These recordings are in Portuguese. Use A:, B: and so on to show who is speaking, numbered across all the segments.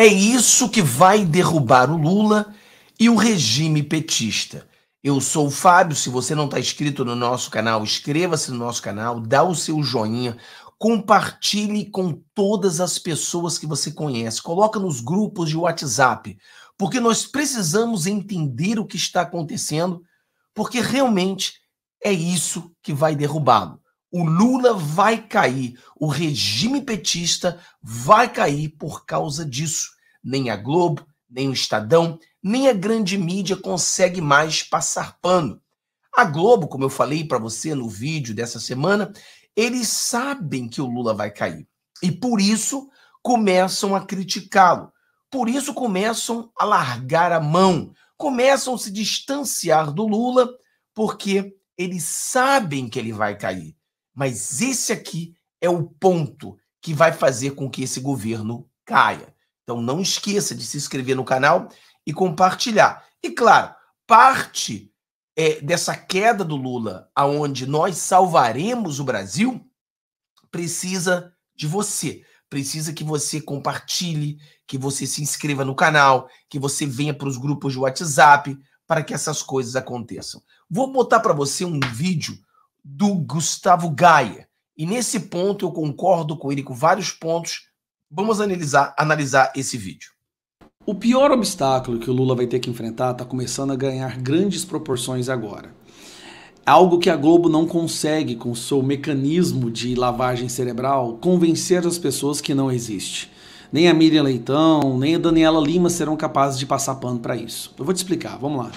A: É isso que vai derrubar o Lula e o regime petista. Eu sou o Fábio. Se você não está inscrito no nosso canal, inscreva-se no nosso canal, dá o seu joinha, compartilhe com todas as pessoas que você conhece, coloca nos grupos de WhatsApp, porque nós precisamos entender o que está acontecendo, porque realmente é isso que vai derrubá-lo. O Lula vai cair, o regime petista vai cair por causa disso. Nem a Globo, nem o Estadão, nem a grande mídia consegue mais passar pano. A Globo, como eu falei para você no vídeo dessa semana, eles sabem que o Lula vai cair e por isso começam a criticá-lo. Por isso começam a largar a mão, começam a se distanciar do Lula, porque eles sabem que ele vai cair. Mas esse aqui é o ponto que vai fazer com que esse governo caia. Então não esqueça de se inscrever no canal e compartilhar. E claro, parte é, dessa queda do Lula, aonde nós salvaremos o Brasil, precisa de você. Precisa que você compartilhe, que você se inscreva no canal, que você venha para os grupos de WhatsApp para que essas coisas aconteçam. Vou botar para você um vídeo do Gustavo Gaia. E nesse ponto eu concordo com ele com vários pontos. Vamos analisar, analisar esse vídeo.
B: O pior obstáculo que o Lula vai ter que enfrentar está começando a ganhar grandes proporções agora. Algo que a Globo não consegue, com seu mecanismo de lavagem cerebral, convencer as pessoas que não existe. Nem a Miriam Leitão, nem a Daniela Lima serão capazes de passar pano para isso. Eu vou te explicar, vamos lá.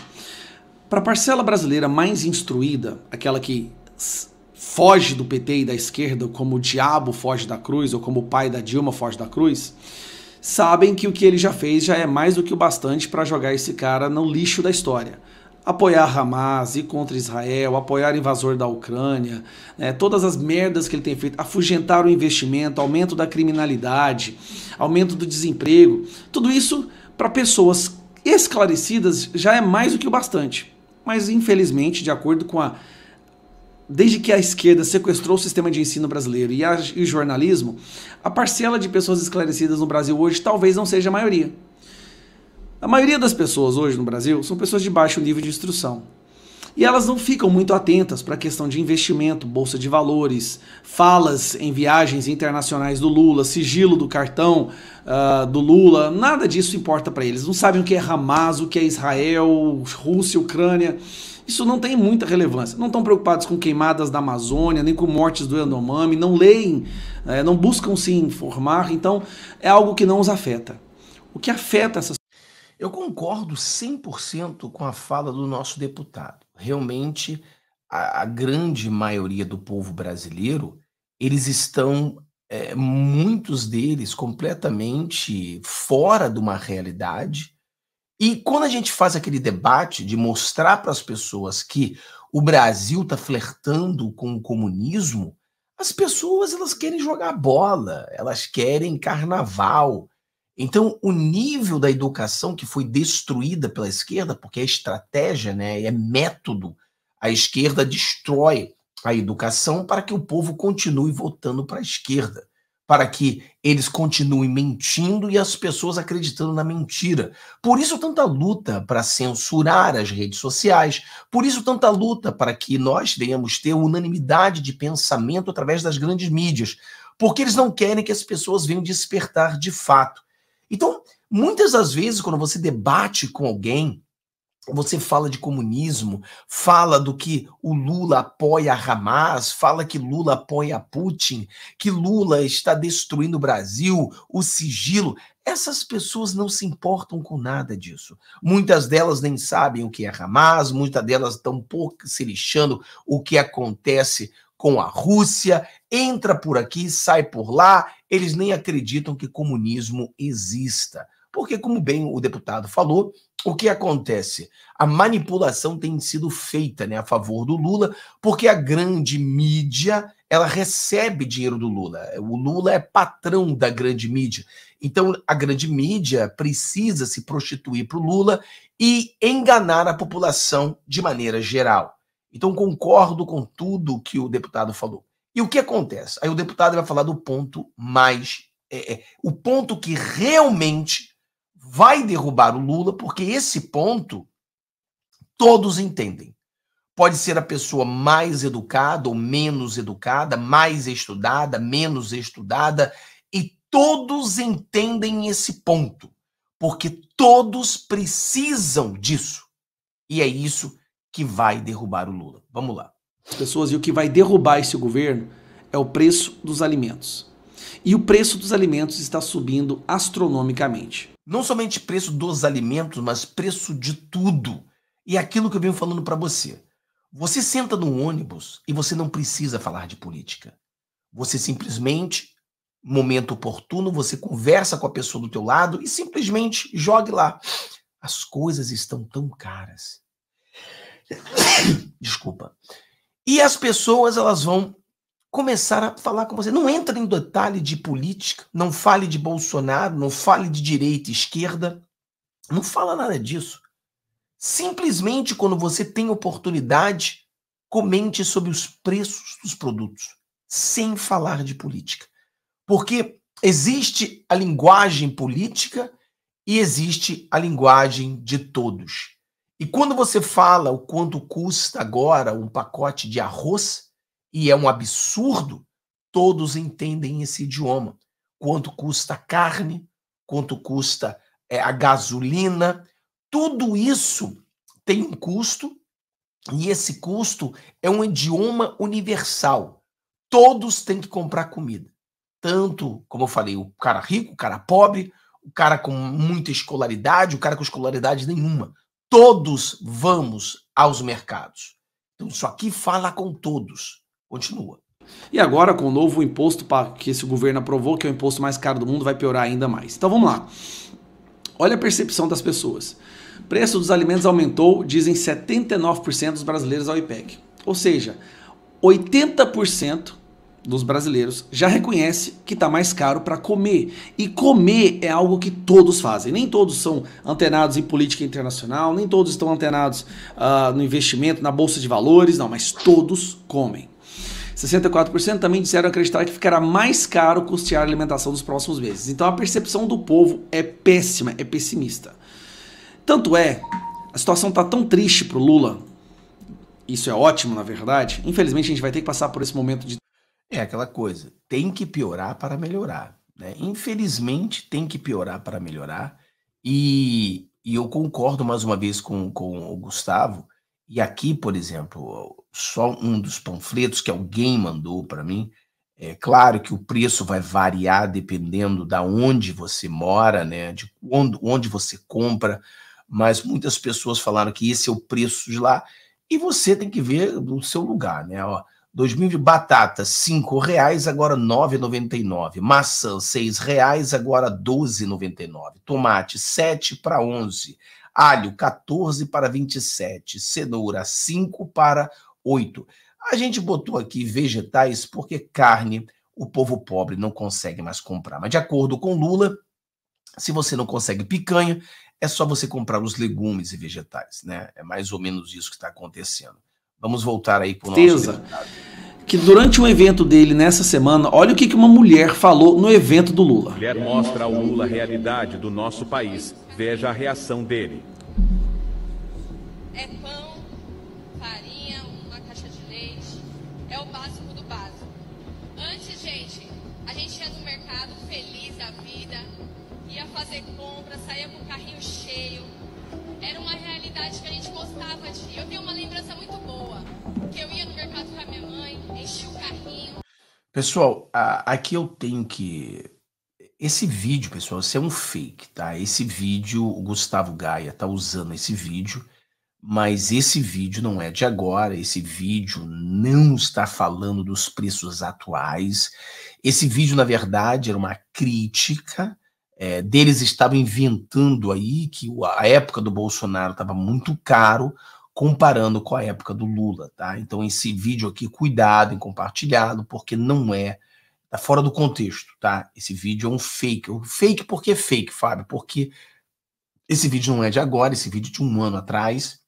B: Para a parcela brasileira mais instruída, aquela que foge do PT e da esquerda como o diabo foge da cruz ou como o pai da Dilma foge da cruz, sabem que o que ele já fez já é mais do que o bastante para jogar esse cara no lixo da história. Apoiar Hamas, ir contra Israel, apoiar o invasor da Ucrânia, né, todas as merdas que ele tem feito, afugentar o investimento, aumento da criminalidade, aumento do desemprego, tudo isso para pessoas esclarecidas já é mais do que o bastante. Mas infelizmente, de acordo com a desde que a esquerda sequestrou o sistema de ensino brasileiro e, a, e, o jornalismo, a parcela de pessoas esclarecidas no Brasil hoje talvez não seja a maioria. A maioria das pessoas hoje no Brasil são pessoas de baixo nível de instrução. E elas não ficam muito atentas para a questão de investimento, bolsa de valores, falas em viagens internacionais do Lula, sigilo do cartão uh, do Lula, nada disso importa para eles. Não sabem o que é Hamas, o que é Israel, Rússia, Ucrânia. Isso não tem muita relevância. Não estão preocupados com queimadas da Amazônia, nem com mortes do Yanomami, não leem, é, não buscam se informar, então é algo que não os afeta. O que afeta essas
A: Eu concordo 100% com a fala do nosso deputado. Realmente, a, a, grande maioria do povo brasileiro, eles estão, é, muitos deles, completamente fora de uma realidade e quando a gente faz aquele debate de mostrar para as pessoas que o Brasil está flertando com o comunismo, as pessoas elas querem jogar bola, elas querem carnaval. Então, o nível da educação que foi destruída pela esquerda, porque é estratégia, né, é método, a esquerda destrói a educação para que o povo continue votando para a esquerda para que eles continuem mentindo e as pessoas acreditando na mentira. Por isso, tanta luta para censurar as redes sociais, por isso, tanta luta para que nós venhamos ter unanimidade de pensamento através das grandes mídias, porque eles não querem que as pessoas venham despertar de fato. Então, muitas das vezes, quando você debate com alguém, você fala de comunismo, fala do que o Lula apoia a Hamas, fala que Lula apoia Putin, que Lula está destruindo o Brasil, o sigilo. Essas pessoas não se importam com nada disso. Muitas delas nem sabem o que é Hamas, muitas delas estão pouco se lixando o que acontece com a Rússia, entra por aqui, sai por lá, eles nem acreditam que comunismo exista. Porque, como bem o deputado falou, o que acontece? A manipulação tem sido feita né, a favor do Lula, porque a grande mídia ela recebe dinheiro do Lula. O Lula é patrão da grande mídia. Então, a grande mídia precisa se prostituir para o Lula e enganar a população de maneira geral. Então, concordo com tudo que o deputado falou. E o que acontece? Aí o deputado vai falar do ponto mais. É, é, o ponto que realmente vai derrubar o Lula, porque esse ponto todos entendem. Pode ser a pessoa mais educada ou menos educada, mais estudada, menos estudada, e todos entendem esse ponto, porque todos precisam disso. E é isso que vai derrubar o Lula. Vamos lá.
B: As pessoas e o que vai derrubar esse governo é o preço dos alimentos. E o preço dos alimentos está subindo astronomicamente.
A: Não somente preço dos alimentos, mas preço de tudo. E é aquilo que eu venho falando para você. Você senta no ônibus e você não precisa falar de política. Você simplesmente, momento oportuno, você conversa com a pessoa do teu lado e simplesmente jogue lá. As coisas estão tão caras. Desculpa. E as pessoas elas vão começar a falar com você. Não entra em detalhe de política, não fale de Bolsonaro, não fale de direita e esquerda, não fala nada disso. Simplesmente quando você tem oportunidade, comente sobre os preços dos produtos, sem falar de política. Porque existe a linguagem política e existe a linguagem de todos. E quando você fala o quanto custa agora um pacote de arroz, e é um absurdo, todos entendem esse idioma. Quanto custa a carne, quanto custa é, a gasolina, tudo isso tem um custo e esse custo é um idioma universal. Todos têm que comprar comida. Tanto, como eu falei, o cara rico, o cara pobre, o cara com muita escolaridade, o cara com escolaridade nenhuma. Todos vamos aos mercados. Então, isso aqui fala com todos. Continua.
B: E agora, com o novo imposto que esse governo aprovou, que é o imposto mais caro do mundo, vai piorar ainda mais. Então vamos lá. Olha a percepção das pessoas. Preço dos alimentos aumentou, dizem 79% dos brasileiros ao IPEC. Ou seja, 80% dos brasileiros já reconhece que está mais caro para comer. E comer é algo que todos fazem. Nem todos são antenados em política internacional, nem todos estão antenados uh, no investimento, na bolsa de valores, não, mas todos comem. 64% também disseram acreditar que ficará mais caro custear a alimentação nos próximos meses. Então a percepção do povo é péssima, é pessimista. Tanto é, a situação está tão triste para o Lula, isso é ótimo na verdade, infelizmente a gente vai ter que passar por esse momento de.
A: É aquela coisa, tem que piorar para melhorar. Né? Infelizmente tem que piorar para melhorar. E, e eu concordo mais uma vez com, com o Gustavo. E aqui, por exemplo, só um dos panfletos que alguém mandou para mim. É claro que o preço vai variar dependendo da onde você mora, né, de onde, onde você compra, mas muitas pessoas falaram que esse é o preço de lá e você tem que ver no seu lugar, né? Ó, 2000 de batata, cinco reais, agora 9,99. Maçã, seis reais, agora 12,99. Tomate, 7 para 11. Alho, 14 para 27. Cenoura, 5 para 8. A gente botou aqui vegetais porque carne o povo pobre não consegue mais comprar. Mas de acordo com Lula, se você não consegue picanha, é só você comprar os legumes e vegetais, né? É mais ou menos isso que está acontecendo. Vamos voltar aí para o nosso.
B: Que durante um evento dele nessa semana, olha o que uma mulher falou no evento do Lula. A
C: mulher mostra ao Lula a realidade do nosso país. Veja a reação dele.
D: É pão, farinha, uma caixa de leite. É o básico do básico. Antes, gente, a gente ia no mercado feliz da vida, ia fazer compra, saía com o carrinho cheio. Era uma realidade que a gente gostava de. Eu tenho uma lembrança muito boa, que eu ia no mercado com a minha mãe, enchia o carrinho.
A: Pessoal, aqui eu tenho que esse vídeo, pessoal, isso é um fake, tá? Esse vídeo, o Gustavo Gaia tá usando esse vídeo mas esse vídeo não é de agora, esse vídeo não está falando dos preços atuais. Esse vídeo, na verdade, era uma crítica. É, deles estavam inventando aí que a época do Bolsonaro estava muito caro, comparando com a época do Lula, tá? Então, esse vídeo aqui, cuidado em compartilhá-lo, porque não é, tá fora do contexto, tá? Esse vídeo é um fake. Fake por que fake, Fábio? Porque esse vídeo não é de agora, esse vídeo é de um ano atrás,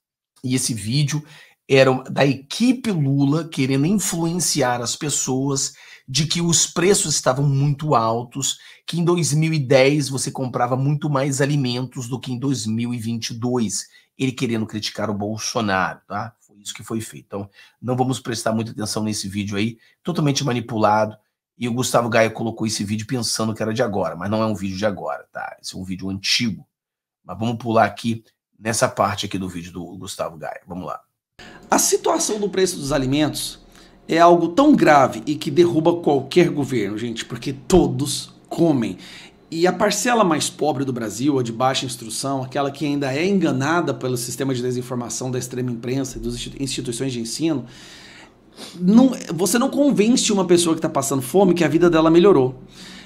A: e esse vídeo era da equipe Lula querendo influenciar as pessoas de que os preços estavam muito altos, que em 2010 você comprava muito mais alimentos do que em 2022. Ele querendo criticar o Bolsonaro, tá? Foi isso que foi feito. Então, não vamos prestar muita atenção nesse vídeo aí, totalmente manipulado. E o Gustavo Gaia colocou esse vídeo pensando que era de agora, mas não é um vídeo de agora, tá? Esse é um vídeo antigo. Mas vamos pular aqui nessa parte aqui do vídeo do Gustavo Gaia. Vamos lá.
B: A situação do preço dos alimentos é algo tão grave e que derruba qualquer governo, gente, porque todos comem. E a parcela mais pobre do Brasil, a de baixa instrução, aquela que ainda é enganada pelo sistema de desinformação da extrema imprensa e das instituições de ensino, não, você não convence uma pessoa que está passando fome que a vida dela melhorou.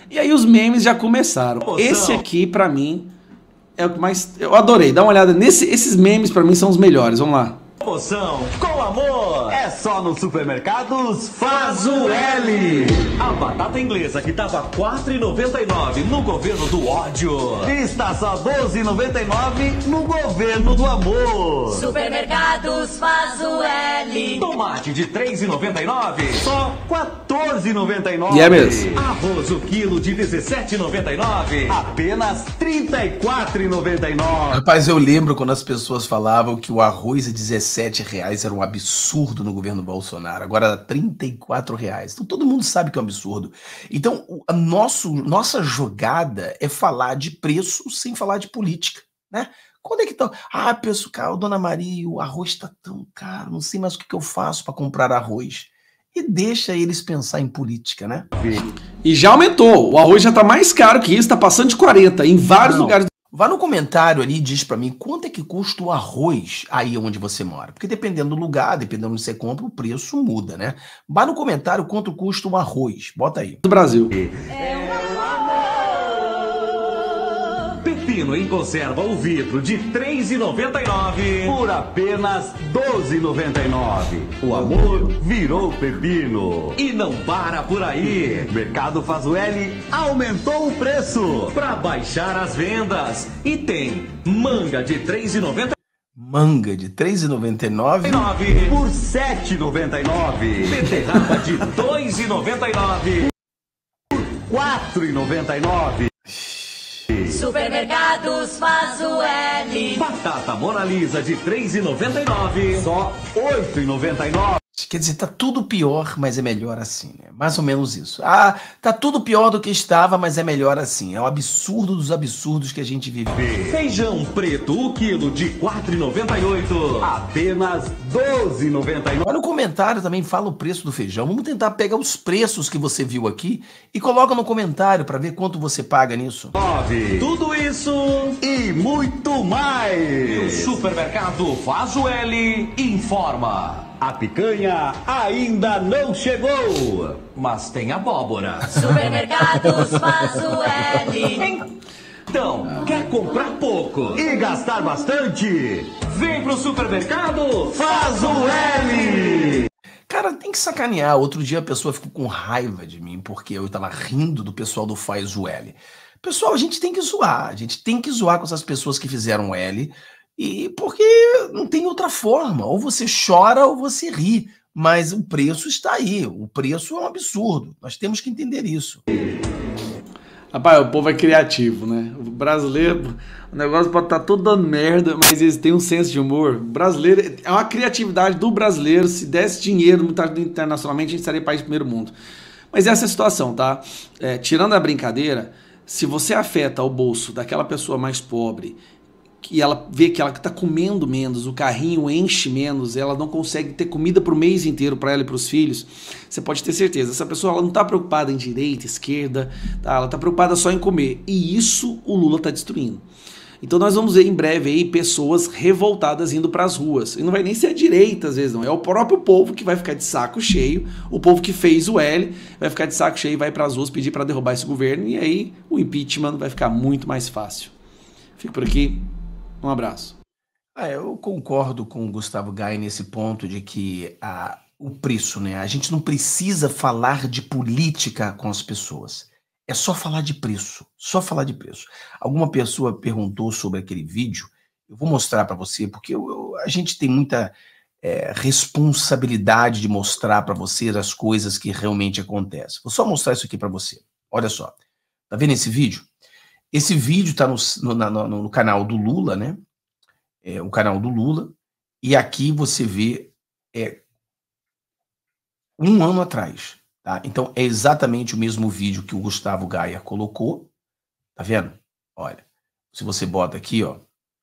B: E aí os memes já começaram. Poção. Esse aqui, para mim, é o que mais. Eu adorei. Dá uma olhada nesse. Esses memes, para mim, são os melhores. Vamos lá.
E: Com amor é só nos supermercados Faz o L. A batata inglesa que tava 4,99 no governo do ódio está só 12,99 no governo do amor.
F: Supermercados Faz o L.
E: Tomate de 3,99 só 14,99.
B: E é mesmo.
E: Arroz o quilo de 17,99 apenas 34,99.
A: Rapaz, eu lembro quando as pessoas falavam que o arroz 17 17 reais era um absurdo no governo Bolsonaro, agora é 34 reais. Então todo mundo sabe que é um absurdo. Então a nosso, nossa jogada é falar de preço sem falar de política, né? Quando é que tá? Ah, preço caro, dona Maria, o arroz está tão caro, não sei mais o que, que eu faço para comprar arroz. E deixa eles pensar em política, né?
B: E já aumentou. O arroz já está mais caro que isso, está passando de 40 em vários não. lugares
A: Vá no comentário ali e diz para mim quanto é que custa o arroz aí onde você mora. Porque dependendo do lugar, dependendo onde você compra, o preço muda, né? Vá no comentário quanto custa o arroz. Bota aí.
B: Do Brasil.
E: É Pepino em conserva o vidro de R$ 3,99 por apenas R$ 12,99. O amor virou pepino. E não para por aí. Mercado Faz o L aumentou o preço para baixar as vendas. E tem manga de R$ 3,99
A: manga de R$ 3,99
E: por R$ 7,99. Beterraba de R$ 2,99 por R$ 4,99.
F: Supermercados faz o L.
E: Batata Mona Lisa de 3,99. Só 8,99.
A: Quer dizer, tá tudo pior, mas é melhor assim, né? Mais ou menos isso. Ah, tá tudo pior do que estava, mas é melhor assim. É o absurdo dos absurdos que a gente vive.
E: Feijão preto, o quilo de 4,98. Apenas 12,99.
A: Olha no comentário também, fala o preço do feijão. Vamos tentar pegar os preços que você viu aqui e coloca no comentário para ver quanto você paga nisso.
E: 9. Tudo isso e muito mais. E o supermercado Faz o L informa. A picanha ainda não chegou, mas tem abóbora.
F: Supermercados faz o L.
E: Então, quer comprar pouco e gastar bastante? Vem pro supermercado, faz o L.
A: Cara, tem que sacanear. Outro dia a pessoa ficou com raiva de mim porque eu tava rindo do pessoal do Faz o L. Pessoal, a gente tem que zoar. A gente tem que zoar com essas pessoas que fizeram o L e porque não tem outra forma, ou você chora ou você ri, mas o preço está aí, o preço é um absurdo. Nós temos que entender isso.
B: Rapaz, o povo é criativo, né? O brasileiro, o negócio pode estar tá todo dando merda, mas eles têm um senso de humor. O brasileiro é uma criatividade do brasileiro. Se desse dinheiro internacionalmente, a gente estaria país do primeiro mundo. Mas essa é a situação, tá? É, tirando a brincadeira, se você afeta o bolso daquela pessoa mais pobre que ela vê que ela está comendo menos, o carrinho enche menos, ela não consegue ter comida para o mês inteiro para ela e para os filhos, você pode ter certeza, essa pessoa ela não está preocupada em direita, esquerda, tá? ela está preocupada só em comer. E isso o Lula está destruindo. Então nós vamos ver em breve aí pessoas revoltadas indo para as ruas. E não vai nem ser a direita, às vezes, não. É o próprio povo que vai ficar de saco cheio. O povo que fez o L vai ficar de saco cheio e vai para as ruas pedir para derrubar esse governo. E aí o impeachment vai ficar muito mais fácil. Fico por aqui. Um abraço.
A: Ah, eu concordo com o Gustavo Gai nesse ponto de que a, o preço, né? A gente não precisa falar de política com as pessoas. É só falar de preço, só falar de preço. Alguma pessoa perguntou sobre aquele vídeo. Eu vou mostrar para você porque eu, eu, a gente tem muita é, responsabilidade de mostrar para você as coisas que realmente acontecem. Vou só mostrar isso aqui para você. Olha só. Tá vendo esse vídeo? Esse vídeo está no, no, no, no, canal do Lula, né? É, o canal do Lula. E aqui você vê é, um ano atrás. Tá? Então é exatamente o mesmo vídeo que o Gustavo Gaia colocou. Tá vendo? Olha, se você bota aqui, ó,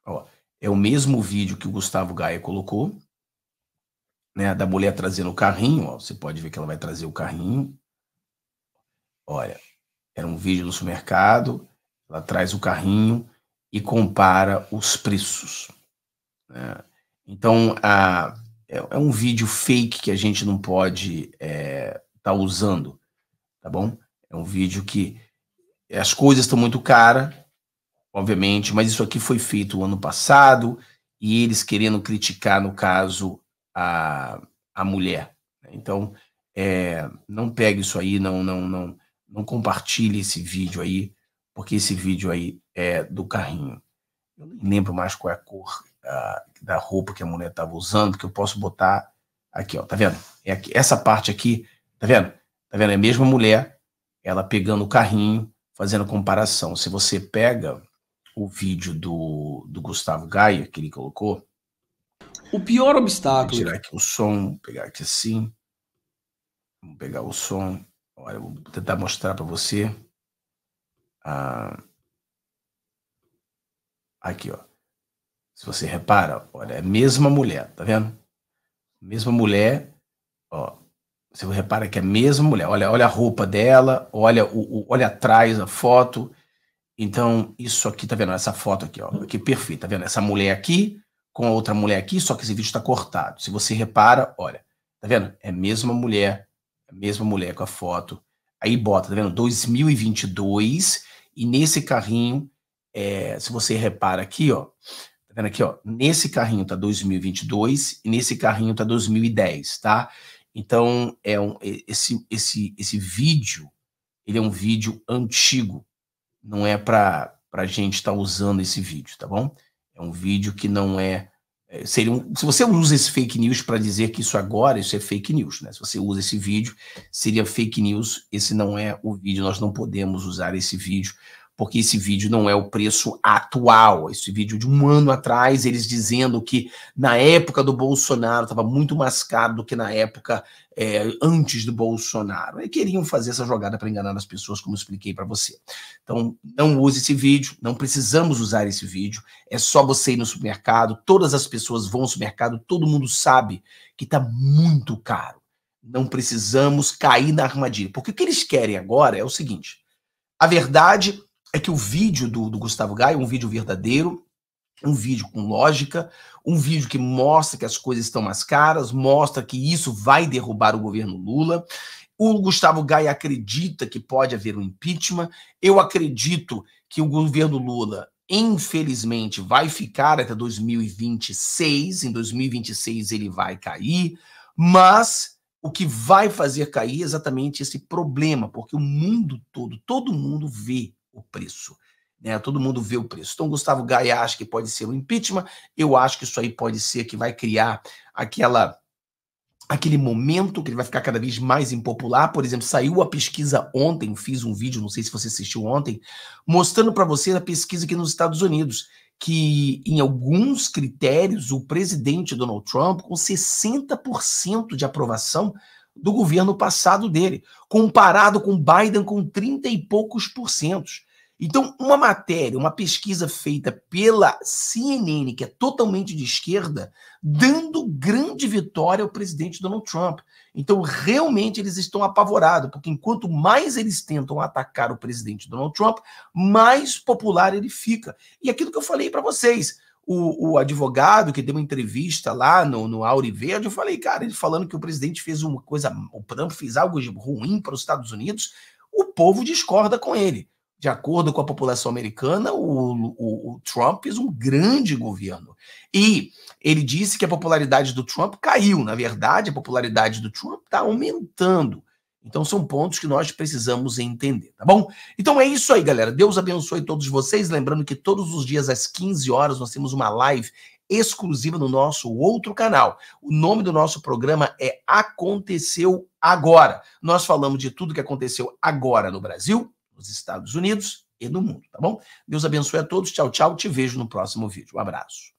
A: ó é o mesmo vídeo que o Gustavo Gaia colocou, né? Da mulher trazendo o carrinho, ó. Você pode ver que ela vai trazer o carrinho. Olha, era um vídeo no supermercado, ela traz o carrinho e compara os preços. Né? Então, a, é, é, um vídeo fake que a gente não pode estar é, tá usando, tá bom? É um vídeo que as coisas estão muito caras, obviamente, mas isso aqui foi feito o ano passado e eles querendo criticar, no caso, a, a mulher. Então, é, não pegue isso aí, não, não, não, não compartilhe esse vídeo aí, porque esse vídeo aí é do carrinho. Eu nem lembro mais qual é a cor da roupa que a mulher estava usando, que eu posso botar aqui, ó, tá vendo? É aqui, essa parte aqui, tá vendo? Tá vendo? É a mesma mulher, ela pegando o carrinho, fazendo comparação. Se você pega o vídeo do, do Gustavo Gaia, que ele colocou.
B: O pior obstáculo.
A: Vou tirar aqui o som, pegar aqui assim. Vamos pegar o som. Olha, vou tentar mostrar para você. Ah, aqui, ó. Se você repara, olha, é a mesma mulher, tá vendo? Mesma mulher, ó. Você repara que é a mesma mulher. Olha, olha a roupa dela, olha o, o olha atrás a foto. Então, isso aqui, tá vendo? Essa foto aqui, ó. Que perfeita, tá vendo? Essa mulher aqui com a outra mulher aqui, só que esse vídeo está cortado. Se você repara, olha, tá vendo? É a mesma mulher, a mesma mulher com a foto. Aí bota, tá vendo? 2022 e nesse carrinho, é, se você repara aqui, ó, tá vendo aqui, ó, nesse carrinho tá 2022 e nesse carrinho tá 2010, tá? Então, é um, esse, esse, esse vídeo, ele é um vídeo antigo, não é para a gente estar tá usando esse vídeo, tá bom? É um vídeo que não é é, seria um, se você usa esse fake news para dizer que isso agora, isso é fake news, né? Se você usa esse vídeo, seria fake news. Esse não é o vídeo, nós não podemos usar esse vídeo porque esse vídeo não é o preço atual. Esse vídeo de um ano atrás, eles dizendo que na época do Bolsonaro estava muito mais caro do que na época é, antes do Bolsonaro. E queriam fazer essa jogada para enganar as pessoas, como expliquei para você. Então, não use esse vídeo, não precisamos usar esse vídeo. É só você ir no supermercado, todas as pessoas vão ao supermercado, todo mundo sabe que está muito caro. Não precisamos cair na armadilha. Porque o que eles querem agora é o seguinte: a verdade é que o vídeo do, do Gustavo Gaia é um vídeo verdadeiro, um vídeo com lógica, um vídeo que mostra que as coisas estão mais caras, mostra que isso vai derrubar o governo Lula. O Gustavo Gaia acredita que pode haver um impeachment. Eu acredito que o governo Lula, infelizmente, vai ficar até 2026. Em 2026 ele vai cair, mas o que vai fazer cair é exatamente esse problema, porque o mundo todo, todo mundo vê o preço. Né? Todo mundo vê o preço. Então, Gustavo Gaia acha que pode ser um impeachment. Eu acho que isso aí pode ser que vai criar aquela aquele momento que ele vai ficar cada vez mais impopular. Por exemplo, saiu a pesquisa ontem, fiz um vídeo, não sei se você assistiu ontem, mostrando para você a pesquisa aqui nos Estados Unidos, que em alguns critérios o presidente Donald Trump com 60% de aprovação do governo passado dele, comparado com Biden com 30 e poucos porcentos. Então, uma matéria, uma pesquisa feita pela CNN, que é totalmente de esquerda, dando grande vitória ao presidente Donald Trump. Então, realmente, eles estão apavorados, porque enquanto mais eles tentam atacar o presidente Donald Trump, mais popular ele fica. E aquilo que eu falei para vocês, o, o, advogado que deu uma entrevista lá no, no Auri Verde, eu falei, cara, ele falando que o presidente fez uma coisa, o Trump fez algo ruim para os Estados Unidos, o povo discorda com ele. De acordo com a população americana, o, o, o Trump fez um grande governo. E ele disse que a popularidade do Trump caiu. Na verdade, a popularidade do Trump está aumentando. Então são pontos que nós precisamos entender, tá bom? Então é isso aí, galera. Deus abençoe todos vocês. Lembrando que todos os dias às 15 horas nós temos uma live exclusiva no nosso outro canal. O nome do nosso programa é Aconteceu Agora. Nós falamos de tudo que aconteceu agora no Brasil, nos Estados Unidos e no mundo, tá bom? Deus abençoe a todos. Tchau, tchau. Te vejo no próximo vídeo. Um abraço.